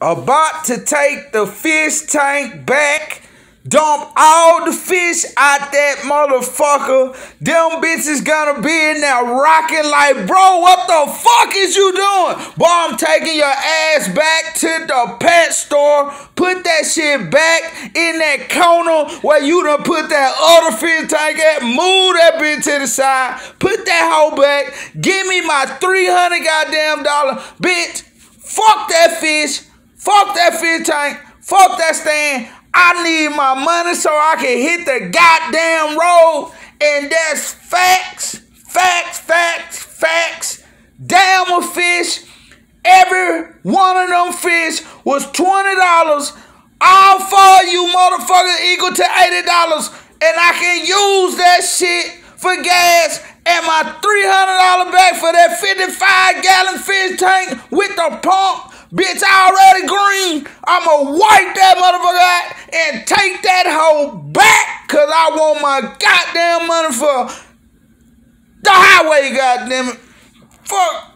About to take the fish tank back. Dump all the fish out that motherfucker. Them bitches gonna be in there rocking like, bro, what the fuck is you doing? Boy, I'm taking your ass back to the pet store. Put that shit back in that corner where you done put that other fish tank at. Move that bitch to the side. Put that hoe back. Give me my 300 goddamn dollar. Bitch, fuck that fish. Fuck that fish tank. Fuck that stand. I need my money so I can hit the goddamn road. And that's facts, facts, facts, facts. Damn a fish. Every one of them fish was $20. All four of you motherfuckers equal to $80. And I can use that shit for gas and my $300 back for that 55 gallon fish tank with the pump Bitch I already green. I'ma wipe that motherfucker out and take that hoe back. Cause I want my goddamn money for the highway, goddamn it. Fuck.